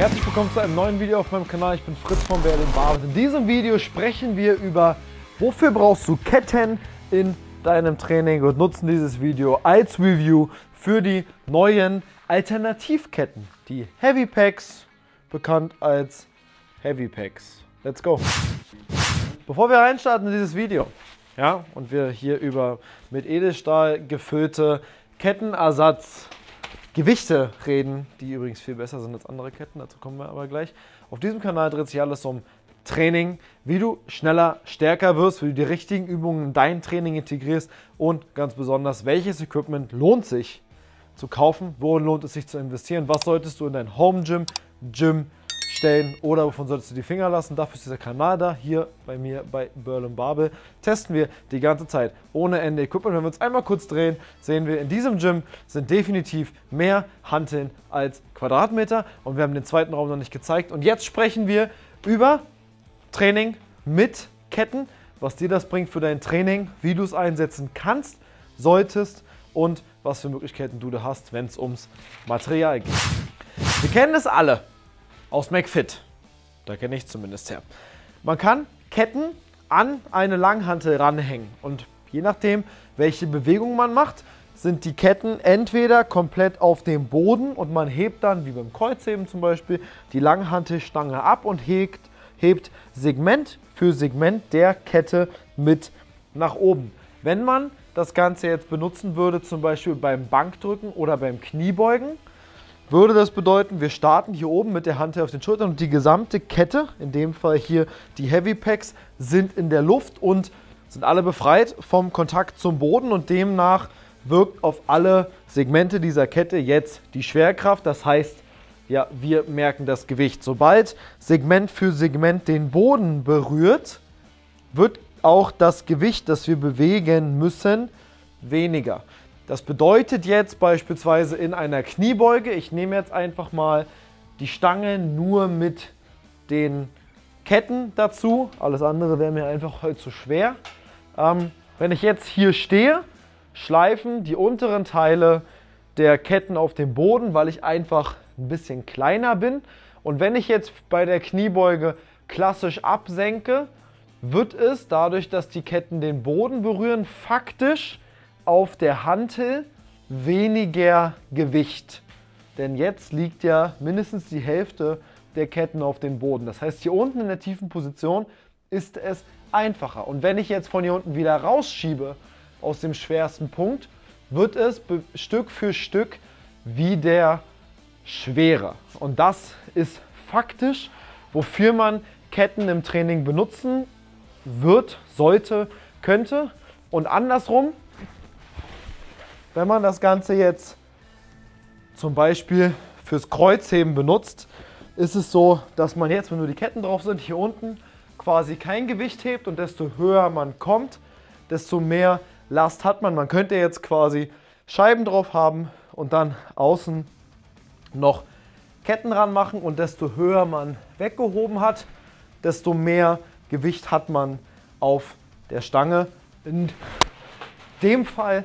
Herzlich willkommen zu einem neuen Video auf meinem Kanal. Ich bin Fritz von Berlin Barbe. In diesem Video sprechen wir über, wofür brauchst du Ketten in deinem Training und nutzen dieses Video als Review für die neuen Alternativketten, die Heavy Packs, bekannt als Heavy Packs. Let's go! Bevor wir reinstarten in dieses Video, ja, und wir hier über mit Edelstahl gefüllte Kettenersatz Gewichte reden, die übrigens viel besser sind als andere Ketten, dazu kommen wir aber gleich. Auf diesem Kanal dreht sich alles um Training, wie du schneller, stärker wirst, wie du die richtigen Übungen in dein Training integrierst und ganz besonders, welches Equipment lohnt sich zu kaufen, worin lohnt es sich zu investieren, was solltest du in dein Home Gym, Gym stellen oder wovon solltest du die Finger lassen. Dafür ist dieser Kanal da. Hier bei mir bei Berlin Babel testen wir die ganze Zeit ohne Ende Equipment. Wenn wir uns einmal kurz drehen, sehen wir, in diesem Gym sind definitiv mehr Hanteln als Quadratmeter und wir haben den zweiten Raum noch nicht gezeigt. Und jetzt sprechen wir über Training mit Ketten, was dir das bringt für dein Training, wie du es einsetzen kannst, solltest und was für Möglichkeiten du da hast, wenn es ums Material geht. Wir kennen es alle aus McFit. Da kenne ich zumindest her. Man kann Ketten an eine Langhantel ranhängen und je nachdem, welche Bewegung man macht, sind die Ketten entweder komplett auf dem Boden und man hebt dann, wie beim Kreuzheben zum Beispiel, die Langhantelstange ab und hebt, hebt Segment für Segment der Kette mit nach oben. Wenn man das Ganze jetzt benutzen würde, zum Beispiel beim Bankdrücken oder beim Kniebeugen, würde das bedeuten, wir starten hier oben mit der Hand auf den Schultern und die gesamte Kette, in dem Fall hier die Heavy Packs, sind in der Luft und sind alle befreit vom Kontakt zum Boden und demnach wirkt auf alle Segmente dieser Kette jetzt die Schwerkraft. Das heißt, ja, wir merken das Gewicht. Sobald Segment für Segment den Boden berührt, wird auch das Gewicht, das wir bewegen müssen, weniger. Das bedeutet jetzt beispielsweise in einer Kniebeuge, ich nehme jetzt einfach mal die Stange nur mit den Ketten dazu. Alles andere wäre mir einfach heute zu schwer. Ähm, wenn ich jetzt hier stehe, schleifen die unteren Teile der Ketten auf dem Boden, weil ich einfach ein bisschen kleiner bin. Und wenn ich jetzt bei der Kniebeuge klassisch absenke, wird es dadurch, dass die Ketten den Boden berühren, faktisch auf der Hantel weniger Gewicht. Denn jetzt liegt ja mindestens die Hälfte der Ketten auf dem Boden. Das heißt, hier unten in der tiefen Position ist es einfacher. Und wenn ich jetzt von hier unten wieder rausschiebe aus dem schwersten Punkt, wird es Stück für Stück wieder schwerer. Und das ist faktisch, wofür man Ketten im Training benutzen wird, sollte, könnte. Und andersrum, wenn man das Ganze jetzt zum Beispiel fürs Kreuzheben benutzt, ist es so, dass man jetzt, wenn nur die Ketten drauf sind, hier unten quasi kein Gewicht hebt und desto höher man kommt, desto mehr Last hat man. Man könnte jetzt quasi Scheiben drauf haben und dann außen noch Ketten ranmachen und desto höher man weggehoben hat, desto mehr Gewicht hat man auf der Stange. In dem Fall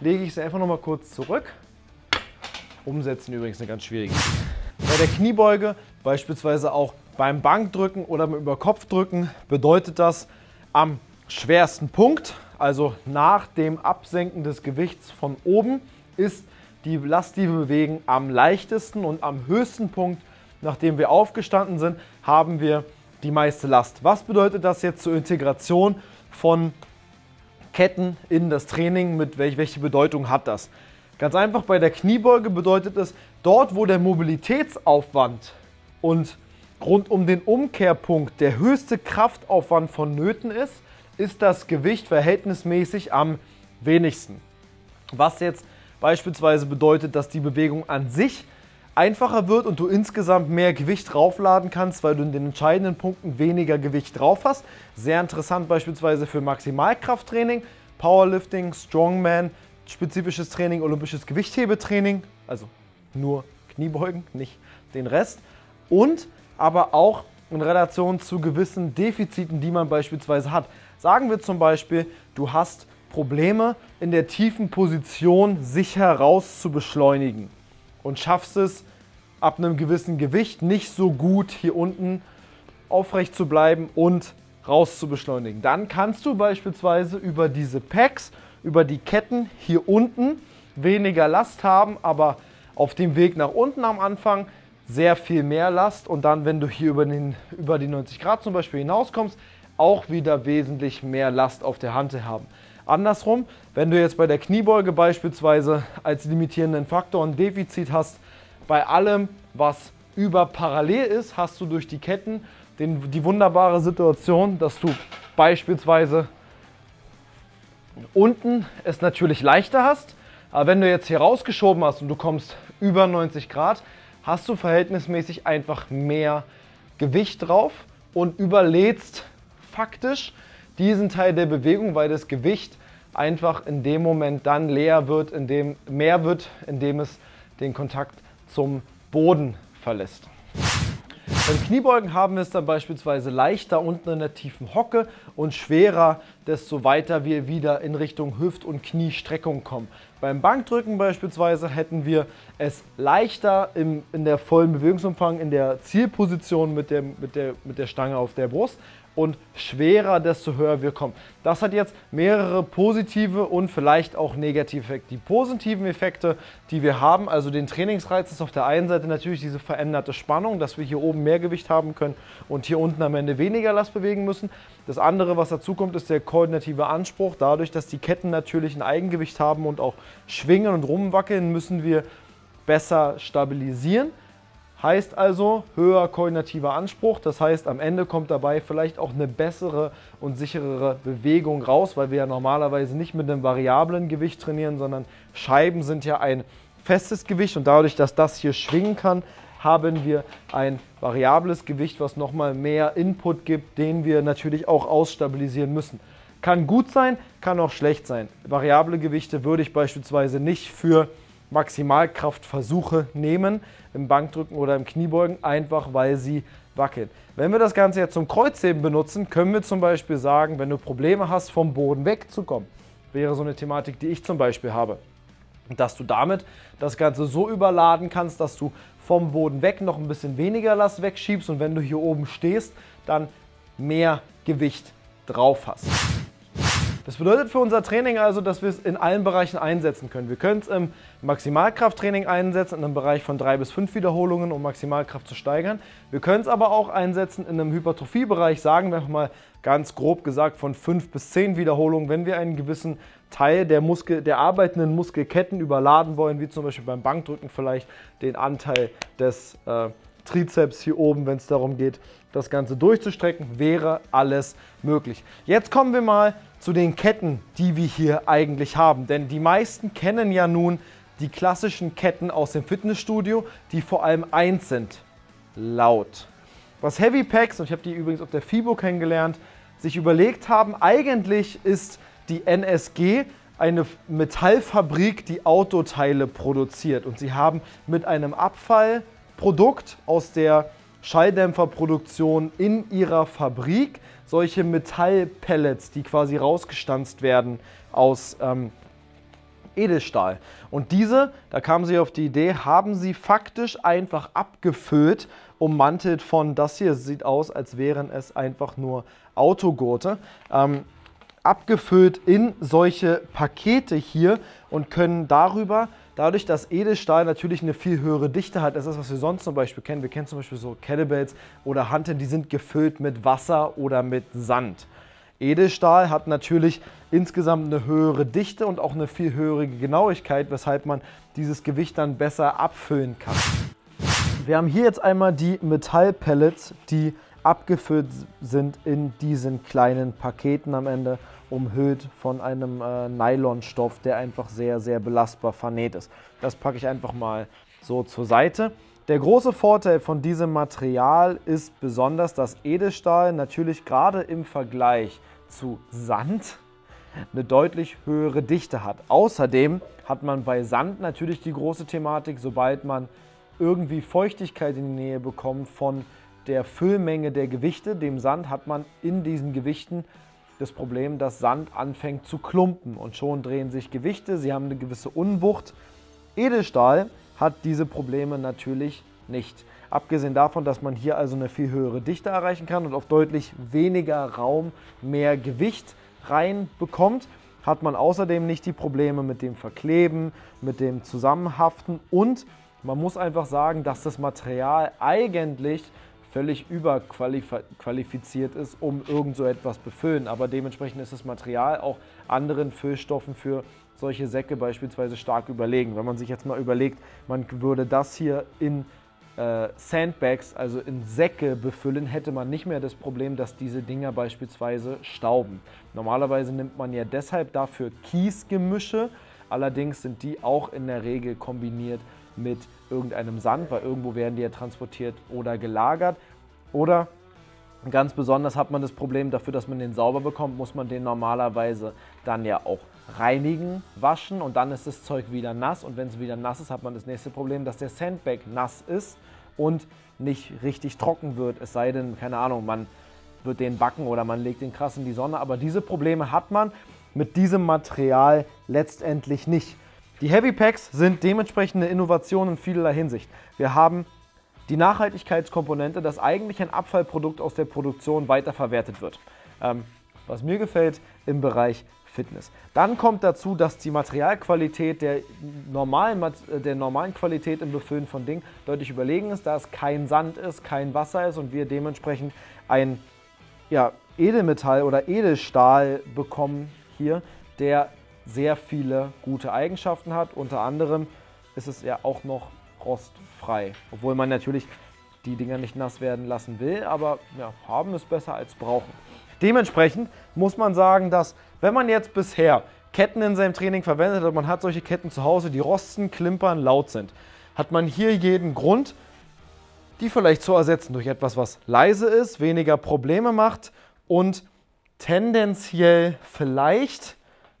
lege ich sie einfach noch mal kurz zurück. Umsetzen übrigens eine ganz schwierige. Bei der Kniebeuge, beispielsweise auch beim Bankdrücken oder beim Überkopfdrücken, bedeutet das am schwersten Punkt, also nach dem Absenken des Gewichts von oben, ist die Last, die wir bewegen, am leichtesten und am höchsten Punkt, nachdem wir aufgestanden sind, haben wir die meiste Last. Was bedeutet das jetzt zur Integration von Ketten in das Training, mit welch, welche Bedeutung hat das? Ganz einfach, bei der Kniebeuge bedeutet es, dort wo der Mobilitätsaufwand und rund um den Umkehrpunkt der höchste Kraftaufwand vonnöten ist, ist das Gewicht verhältnismäßig am wenigsten. Was jetzt beispielsweise bedeutet, dass die Bewegung an sich einfacher wird und du insgesamt mehr Gewicht draufladen kannst, weil du in den entscheidenden Punkten weniger Gewicht drauf hast. Sehr interessant beispielsweise für Maximalkrafttraining, Powerlifting, Strongman, spezifisches Training, olympisches Gewichthebetraining, also nur Kniebeugen, nicht den Rest. Und aber auch in Relation zu gewissen Defiziten, die man beispielsweise hat. Sagen wir zum Beispiel, du hast Probleme in der tiefen Position sich heraus zu beschleunigen und schaffst es ab einem gewissen Gewicht nicht so gut hier unten aufrecht zu bleiben und raus zu beschleunigen. Dann kannst du beispielsweise über diese Packs, über die Ketten hier unten weniger Last haben, aber auf dem Weg nach unten am Anfang sehr viel mehr Last und dann, wenn du hier über, den, über die 90 Grad zum Beispiel hinauskommst, auch wieder wesentlich mehr Last auf der Hand haben. Andersrum, wenn du jetzt bei der Kniebeuge beispielsweise als limitierenden Faktor ein Defizit hast, bei allem, was über parallel ist, hast du durch die Ketten den, die wunderbare Situation, dass du beispielsweise unten es natürlich leichter hast, aber wenn du jetzt hier rausgeschoben hast und du kommst über 90 Grad, hast du verhältnismäßig einfach mehr Gewicht drauf und überlädst faktisch diesen Teil der Bewegung, weil das Gewicht einfach in dem Moment dann leer wird, in dem mehr wird, indem es den Kontakt zum Boden verlässt. Beim Kniebeugen haben wir es dann beispielsweise leichter unten in der tiefen Hocke und schwerer, desto weiter wir wieder in Richtung Hüft- und Kniestreckung kommen. Beim Bankdrücken beispielsweise hätten wir es leichter im, in der vollen Bewegungsumfang in der Zielposition mit, dem, mit, der, mit der Stange auf der Brust und schwerer, desto höher wir kommen. Das hat jetzt mehrere positive und vielleicht auch negative Effekte. Die positiven Effekte, die wir haben, also den Trainingsreiz ist auf der einen Seite natürlich diese veränderte Spannung, dass wir hier oben mehr Gewicht haben können und hier unten am Ende weniger Last bewegen müssen. Das andere, was dazu kommt, ist der koordinative Anspruch. Dadurch, dass die Ketten natürlich ein Eigengewicht haben und auch schwingen und rumwackeln, müssen wir besser stabilisieren. Heißt also höher koordinativer Anspruch, das heißt am Ende kommt dabei vielleicht auch eine bessere und sicherere Bewegung raus, weil wir ja normalerweise nicht mit einem variablen Gewicht trainieren, sondern Scheiben sind ja ein festes Gewicht und dadurch, dass das hier schwingen kann, haben wir ein variables Gewicht, was nochmal mehr Input gibt, den wir natürlich auch ausstabilisieren müssen. Kann gut sein, kann auch schlecht sein. Variable Gewichte würde ich beispielsweise nicht für Maximalkraftversuche nehmen, im Bankdrücken oder im Kniebeugen, einfach weil sie wackeln. Wenn wir das Ganze jetzt zum Kreuzheben benutzen, können wir zum Beispiel sagen, wenn du Probleme hast, vom Boden wegzukommen, wäre so eine Thematik, die ich zum Beispiel habe, dass du damit das Ganze so überladen kannst, dass du vom Boden weg noch ein bisschen weniger Last wegschiebst und wenn du hier oben stehst, dann mehr Gewicht drauf hast. Das bedeutet für unser Training also, dass wir es in allen Bereichen einsetzen können. Wir können es im Maximalkrafttraining einsetzen, in einem Bereich von drei bis fünf Wiederholungen, um Maximalkraft zu steigern. Wir können es aber auch einsetzen in einem Hypertrophiebereich, sagen wir mal ganz grob gesagt von fünf bis zehn Wiederholungen, wenn wir einen gewissen Teil der, Muskel, der arbeitenden Muskelketten überladen wollen, wie zum Beispiel beim Bankdrücken vielleicht den Anteil des äh, Trizeps hier oben, wenn es darum geht, das Ganze durchzustrecken, wäre alles möglich. Jetzt kommen wir mal zu den Ketten, die wir hier eigentlich haben. Denn die meisten kennen ja nun die klassischen Ketten aus dem Fitnessstudio, die vor allem eins sind, laut. Was Heavy Packs, und ich habe die übrigens auf der FIBO kennengelernt, sich überlegt haben, eigentlich ist die NSG eine Metallfabrik, die Autoteile produziert. Und sie haben mit einem Abfallprodukt aus der Schalldämpferproduktion in ihrer Fabrik solche Metallpellets, die quasi rausgestanzt werden aus ähm, Edelstahl. Und diese, da kamen sie auf die Idee, haben sie faktisch einfach abgefüllt, ummantelt von, das hier sieht aus, als wären es einfach nur Autogurte. Ähm, abgefüllt in solche Pakete hier und können darüber Dadurch, dass Edelstahl natürlich eine viel höhere Dichte hat als das, was wir sonst zum Beispiel kennen. Wir kennen zum Beispiel so Kettlebells oder Hanteln, die sind gefüllt mit Wasser oder mit Sand. Edelstahl hat natürlich insgesamt eine höhere Dichte und auch eine viel höhere Genauigkeit, weshalb man dieses Gewicht dann besser abfüllen kann. Wir haben hier jetzt einmal die Metallpellets, die abgefüllt sind in diesen kleinen Paketen am Ende umhüllt von einem äh, Nylonstoff, der einfach sehr, sehr belastbar vernäht ist. Das packe ich einfach mal so zur Seite. Der große Vorteil von diesem Material ist besonders, dass Edelstahl natürlich gerade im Vergleich zu Sand eine deutlich höhere Dichte hat. Außerdem hat man bei Sand natürlich die große Thematik, sobald man irgendwie Feuchtigkeit in die Nähe bekommt von der Füllmenge der Gewichte, dem Sand, hat man in diesen Gewichten das Problem, dass Sand anfängt zu klumpen und schon drehen sich Gewichte, sie haben eine gewisse Unwucht. Edelstahl hat diese Probleme natürlich nicht. Abgesehen davon, dass man hier also eine viel höhere Dichte erreichen kann und auf deutlich weniger Raum mehr Gewicht reinbekommt, hat man außerdem nicht die Probleme mit dem Verkleben, mit dem Zusammenhaften und man muss einfach sagen, dass das Material eigentlich völlig überqualifiziert ist, um irgend so etwas befüllen. Aber dementsprechend ist das Material auch anderen Füllstoffen für solche Säcke beispielsweise stark überlegen. Wenn man sich jetzt mal überlegt, man würde das hier in äh, Sandbags, also in Säcke befüllen, hätte man nicht mehr das Problem, dass diese Dinger beispielsweise stauben. Normalerweise nimmt man ja deshalb dafür Kiesgemische, allerdings sind die auch in der Regel kombiniert mit irgendeinem Sand, weil irgendwo werden die ja transportiert oder gelagert. Oder ganz besonders hat man das Problem, dafür, dass man den sauber bekommt, muss man den normalerweise dann ja auch reinigen, waschen und dann ist das Zeug wieder nass. Und wenn es wieder nass ist, hat man das nächste Problem, dass der Sandbag nass ist und nicht richtig trocken wird. Es sei denn, keine Ahnung, man wird den backen oder man legt den krass in die Sonne. Aber diese Probleme hat man mit diesem Material letztendlich nicht. Die Heavy Packs sind dementsprechend eine Innovation in vielerlei Hinsicht. Wir haben die Nachhaltigkeitskomponente, dass eigentlich ein Abfallprodukt aus der Produktion weiterverwertet wird. Ähm, was mir gefällt im Bereich Fitness. Dann kommt dazu, dass die Materialqualität der normalen, äh, der normalen Qualität im Befüllen von Dingen deutlich überlegen ist, da es kein Sand ist, kein Wasser ist und wir dementsprechend ein ja, Edelmetall oder Edelstahl bekommen hier, der sehr viele gute Eigenschaften hat. Unter anderem ist es ja auch noch rostfrei, obwohl man natürlich die Dinger nicht nass werden lassen will, aber ja, haben ist besser als brauchen. Dementsprechend muss man sagen, dass wenn man jetzt bisher Ketten in seinem Training verwendet hat, man hat solche Ketten zu Hause, die rosten, klimpern, laut sind, hat man hier jeden Grund, die vielleicht zu ersetzen durch etwas, was leise ist, weniger Probleme macht und tendenziell vielleicht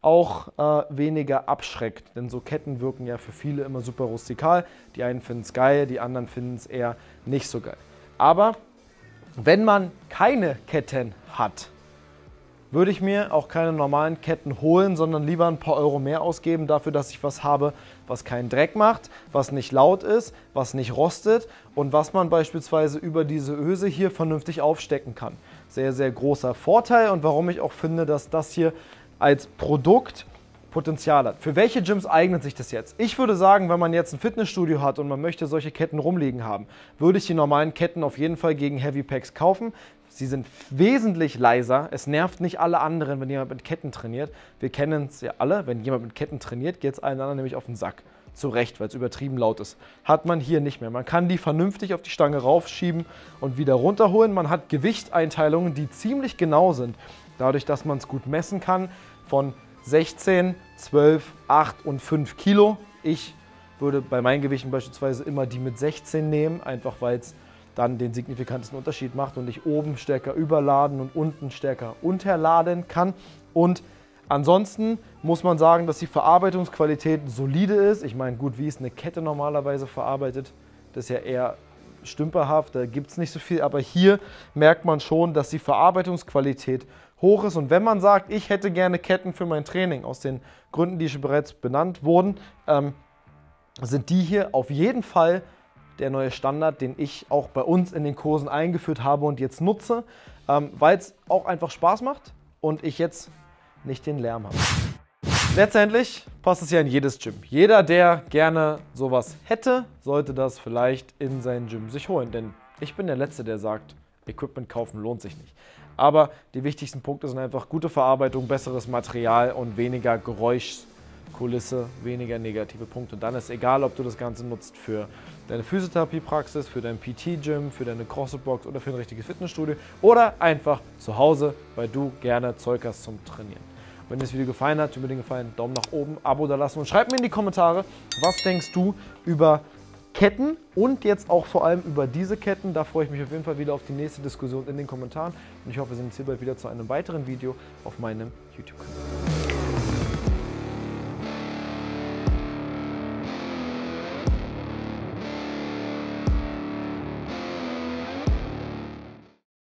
auch äh, weniger abschreckt. Denn so Ketten wirken ja für viele immer super rustikal. Die einen finden es geil, die anderen finden es eher nicht so geil. Aber wenn man keine Ketten hat, würde ich mir auch keine normalen Ketten holen, sondern lieber ein paar Euro mehr ausgeben dafür, dass ich was habe, was keinen Dreck macht, was nicht laut ist, was nicht rostet und was man beispielsweise über diese Öse hier vernünftig aufstecken kann. Sehr, sehr großer Vorteil und warum ich auch finde, dass das hier als Produkt Potenzial hat. Für welche Gyms eignet sich das jetzt? Ich würde sagen, wenn man jetzt ein Fitnessstudio hat und man möchte solche Ketten rumliegen haben, würde ich die normalen Ketten auf jeden Fall gegen Heavy Packs kaufen. Sie sind wesentlich leiser. Es nervt nicht alle anderen, wenn jemand mit Ketten trainiert. Wir kennen es ja alle. Wenn jemand mit Ketten trainiert, geht es allen anderen nämlich auf den Sack. Zu Recht, weil es übertrieben laut ist. Hat man hier nicht mehr. Man kann die vernünftig auf die Stange raufschieben und wieder runterholen. Man hat Gewichteinteilungen, die ziemlich genau sind. Dadurch, dass man es gut messen kann, von 16, 12, 8 und 5 Kilo. Ich würde bei meinen Gewichten beispielsweise immer die mit 16 nehmen, einfach weil es dann den signifikantesten Unterschied macht und ich oben stärker überladen und unten stärker unterladen kann. Und ansonsten muss man sagen, dass die Verarbeitungsqualität solide ist. Ich meine, gut, wie ist eine Kette normalerweise verarbeitet? Das ist ja eher stümperhaft, da gibt es nicht so viel, aber hier merkt man schon, dass die Verarbeitungsqualität hoch ist. Und wenn man sagt, ich hätte gerne Ketten für mein Training, aus den Gründen, die schon bereits benannt wurden, ähm, sind die hier auf jeden Fall der neue Standard, den ich auch bei uns in den Kursen eingeführt habe und jetzt nutze, ähm, weil es auch einfach Spaß macht und ich jetzt nicht den Lärm habe. Letztendlich passt es ja in jedes Gym. Jeder, der gerne sowas hätte, sollte das vielleicht in sein Gym sich holen. Denn ich bin der Letzte, der sagt, Equipment kaufen lohnt sich nicht. Aber die wichtigsten Punkte sind einfach gute Verarbeitung, besseres Material und weniger Geräusch Kulisse weniger negative Punkte. Und dann ist egal, ob du das Ganze nutzt für deine Physiotherapiepraxis, für dein PT-Gym, für deine CrossFit-Box oder für ein richtiges Fitnessstudio oder einfach zu Hause, weil du gerne Zeug hast zum Trainieren. Wenn dir das Video gefallen hat, tu mir den Gefallen, Daumen nach oben, Abo da lassen und schreib mir in die Kommentare, was denkst du über Ketten und jetzt auch vor allem über diese Ketten. Da freue ich mich auf jeden Fall wieder auf die nächste Diskussion in den Kommentaren und ich hoffe, wir sehen uns hier bald wieder zu einem weiteren Video auf meinem YouTube-Kanal.